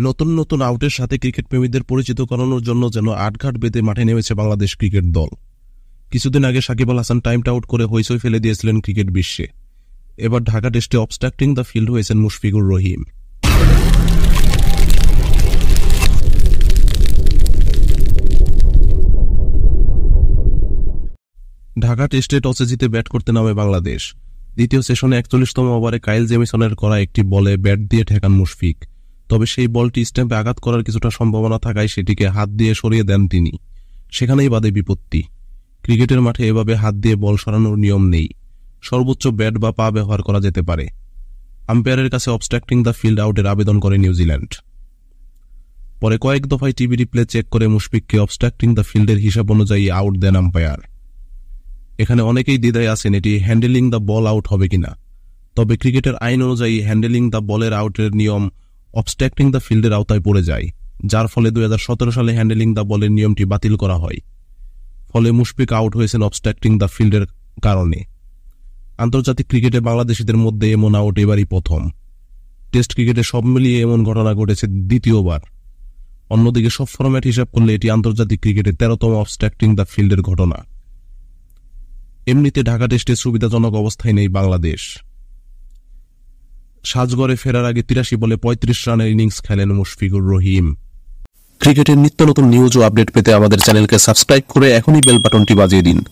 নতুন নতুন আউটের সাথে ক্রিকেট প্রেমীদের পরিচিত করানোর জন্য যেন আটঘাট বেঁধে মাঠে নেমেছে বাংলাদেশ ক্রিকেট দল। কিছুদিন আগে সাকিব আল হাসান টাইমটা আউট করে হইচই ফেলে দিয়েছিলেন ক্রিকেট বিশ্বে। এবার ঢাকা টেস্টে অবস্ট্রাক্টিং দ্য ফিল্ড হয়েছেন মুশফিকুর রহিম। ঢাকা টেস্টে টসে জিতে ব্যাট করতে নামে বাংলাদেশ। দ্বিতীয় সেশনে একচল্লিশতম ওভারে কাইল জেমিসনের করা একটি বলে ব্যাট দিয়ে ঠেকান মুশফিক। তবে সেই বলটি স্ট্যাম্পে আঘাত করার কিছুটা সম্ভাবনা থাকায় সেটিকে হাত দিয়ে সরিয়ে দেন তিনি। সেখানেই বাদে বিপত্তি। ক্রিকেটের মাঠে এভাবে হাত দিয়ে বল সরানোর নিয়ম নেই। সর্বোচ্চ ব্যাট বা পা ব্যবহার করা যেতে পারে। আম্পায়ারের কাছে অবস্ট্রাক্টিং দ্য ফিল্ড আউটের আবেদন করে নিউজিল্যান্ড। পরে কয়েক দফায় টিভি রিপ্লে চেক করে মুশফিককে অবস্ট্রাক্টিং দ্য ফিল্ডের হিসাব অনুযায়ী আউট দেন আম্পায়ার। এখানে অনেকেই দ্বিধায় আছেন এটি হ্যান্ডেলিং দ্য বল আউট হবে কিনা। তবে ক্রিকেটের আইন অনুযায়ী হ্যান্ডেলিং দ্য বলের আউটের নিয়ম অবস্ট্রাক্টিং দ্য ফিল্ডের আওতায় পড়ে যায়, যার ফলে দুই হাজার সতেরো সালে হ্যান্ডেলিং দ্য বলের নিয়মটি বাতিল করা হয়। ফলে মুশফিক আউট হয়েছেন অবস্ট্যাক্টিং দ্য ফিল্ডের কারণে। আন্তর্জাতিক ক্রিকেটে বাংলাদেশিদের মধ্যে এমন আউট এবারই প্রথম। টেস্ট ক্রিকেটে সব মিলিয়ে এমন ঘটনা ঘটেছে দ্বিতীয়বার। অন্যদিকে সব ফরম্যাট হিসাব করলে এটি আন্তর্জাতিক ক্রিকেটে তেরোতম অবস্ট্রাক্টিং দ্য ফিল্ডের ঘটনা। এমনিতে ঢাকা টেস্টে সুবিধাজনক অবস্থায় নেই বাংলাদেশ। সাজগড়ে ফেরার আগে তিরাশি বলে পঁয়ত্রিশ রানের ইনিংস খেলেন মুশফিকুর রহিম। ক্রিকেটের নিত্য নতুন নিউজ ও আপডেট পেতে আমাদের চ্যানেলকে সাবস্ক্রাইব করে এখনই বেল বাটনটি বাজিয়ে দিন।